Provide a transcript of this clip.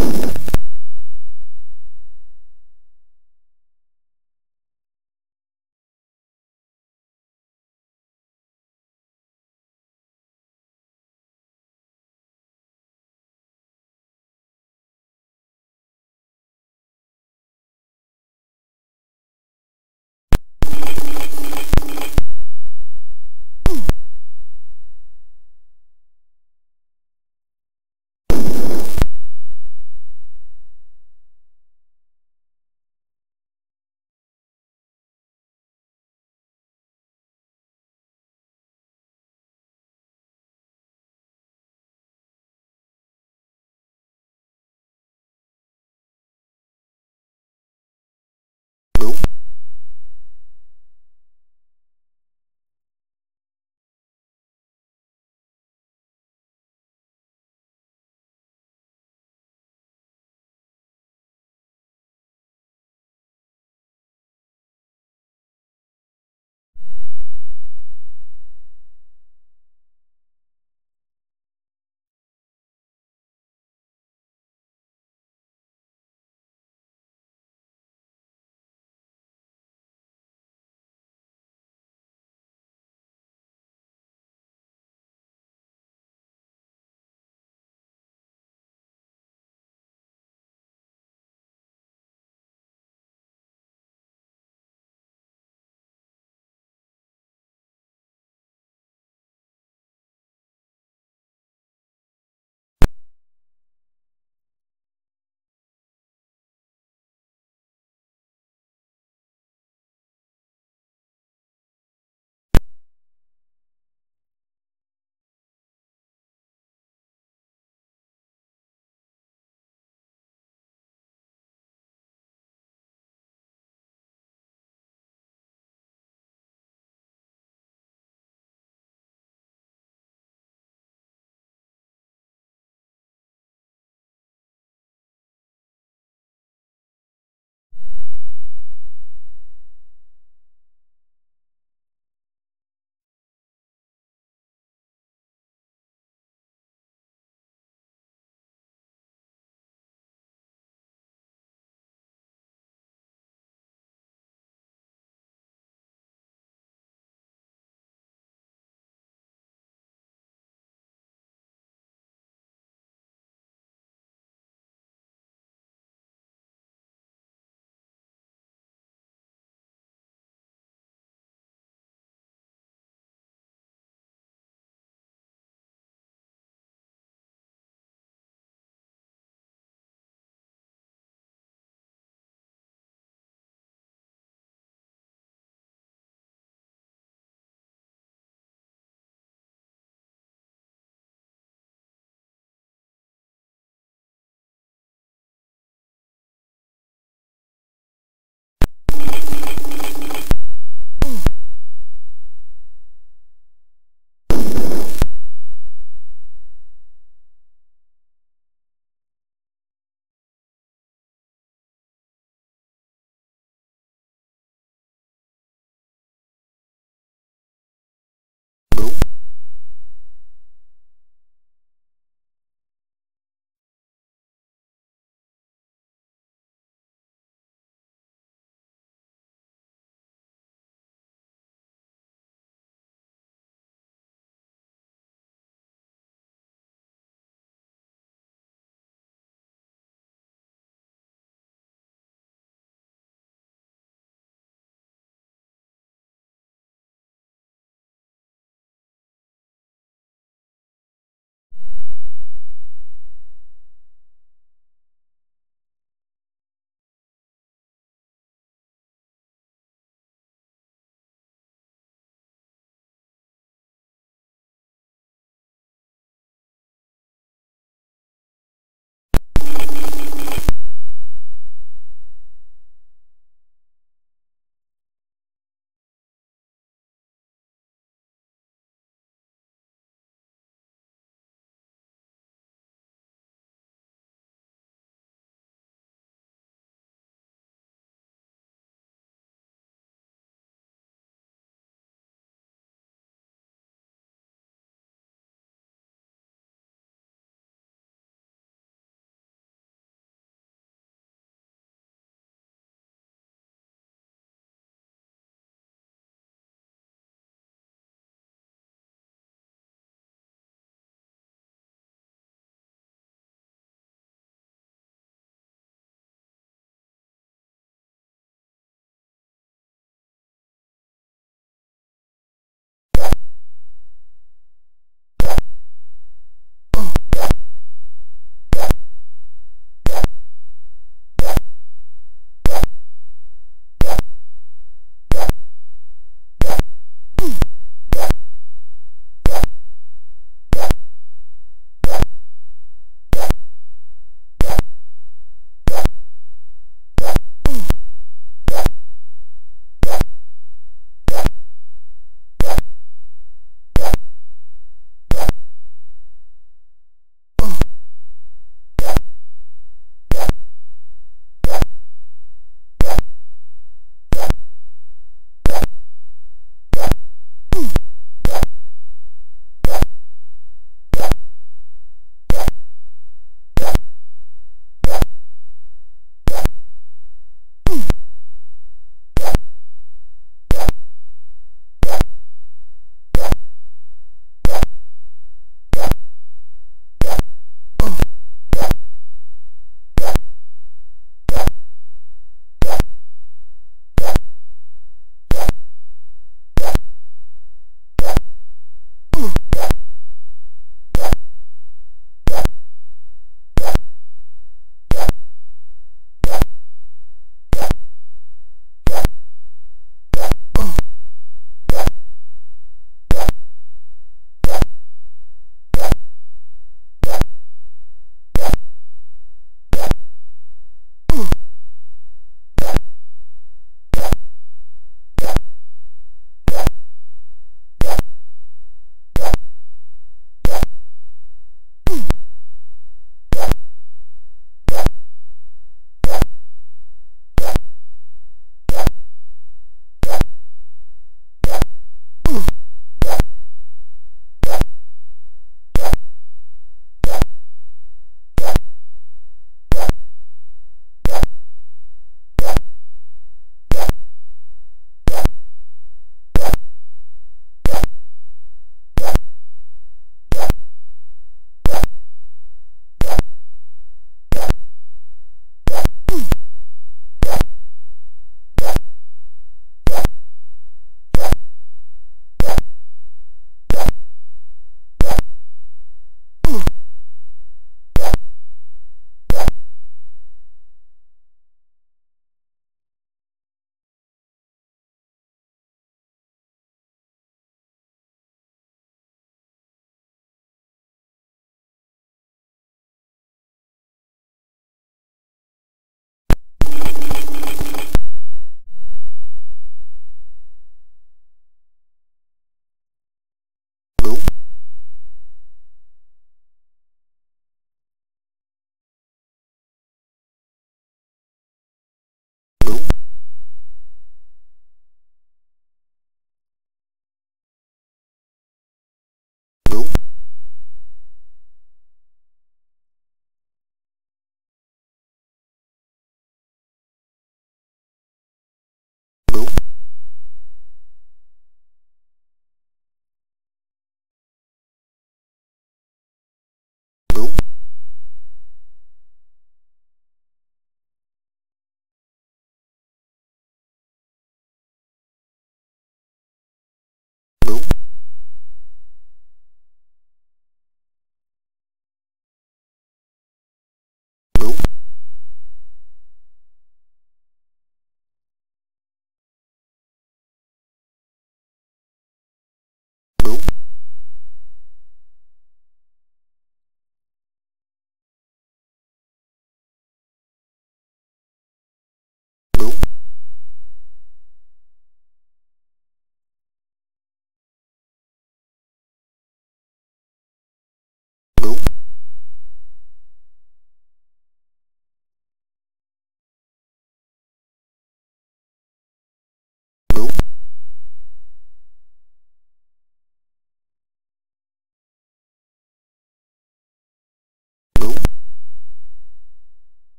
Oh!